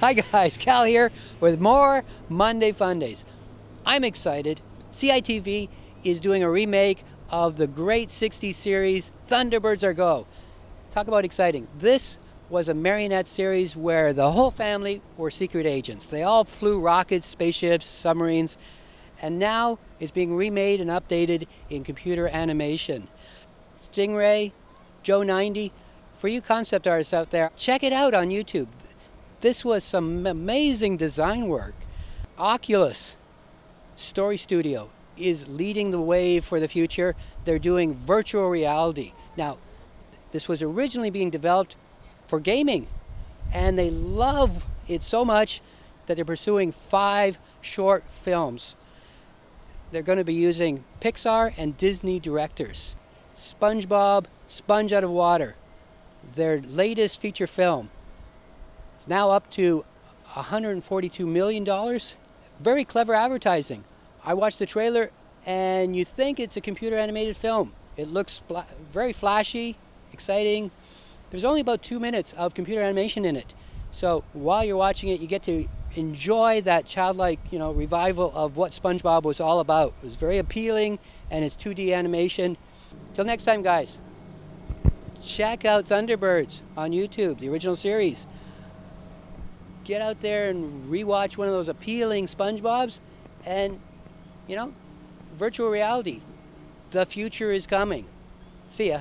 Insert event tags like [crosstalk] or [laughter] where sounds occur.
[laughs] Hi guys, Cal here with more Monday Fun Days. I'm excited. CITV is doing a remake of the great 60s series Thunderbirds Are Go. Talk about exciting. This was a marionette series where the whole family were secret agents. They all flew rockets, spaceships, submarines, and now it's being remade and updated in computer animation. Stingray, Joe 90, for you concept artists out there, check it out on YouTube. This was some amazing design work. Oculus Story Studio is leading the way for the future. They're doing virtual reality. Now, this was originally being developed for gaming, and they love it so much that they're pursuing five short films. They're going to be using Pixar and Disney directors. SpongeBob, Sponge Out of Water, their latest feature film it's now up to $142 million. Very clever advertising. I watched the trailer and you think it's a computer animated film. It looks very flashy, exciting. There's only about two minutes of computer animation in it. So while you're watching it, you get to enjoy that childlike, you know, revival of what SpongeBob was all about. It was very appealing and it's 2D animation. Till next time, guys, check out Thunderbirds on YouTube, the original series get out there and rewatch one of those appealing SpongeBob's and, you know, virtual reality. The future is coming. See ya.